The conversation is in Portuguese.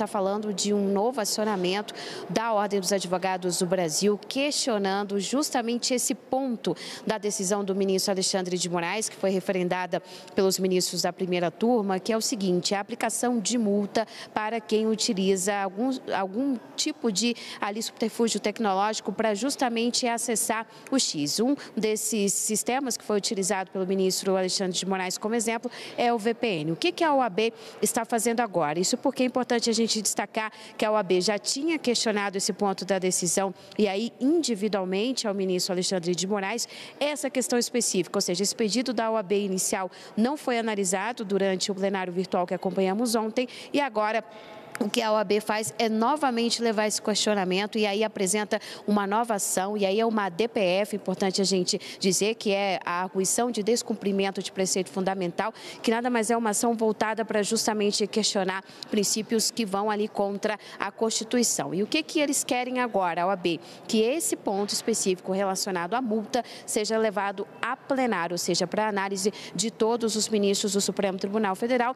está falando de um novo acionamento da Ordem dos Advogados do Brasil, questionando justamente esse ponto da decisão do ministro Alexandre de Moraes, que foi referendada pelos ministros da primeira turma, que é o seguinte: a aplicação de multa para quem utiliza algum, algum tipo de ali subterfúgio tecnológico para justamente acessar o X. Um desses sistemas que foi utilizado pelo ministro Alexandre de Moraes como exemplo é o VPN. O que, que a OAB está fazendo agora? Isso porque é importante a gente destacar que a OAB já tinha questionado esse ponto da decisão e aí individualmente ao ministro Alexandre de Moraes essa questão específica, ou seja, esse pedido da OAB inicial não foi analisado durante o plenário virtual que acompanhamos ontem e agora o que a OAB faz é novamente levar esse questionamento e aí apresenta uma nova ação, e aí é uma DPF, importante a gente dizer que é a arguição de descumprimento de preceito fundamental, que nada mais é uma ação voltada para justamente questionar princípios que vão ali contra a Constituição. E o que, que eles querem agora, a OAB? Que esse ponto específico relacionado à multa seja levado a plenário, ou seja, para análise de todos os ministros do Supremo Tribunal Federal.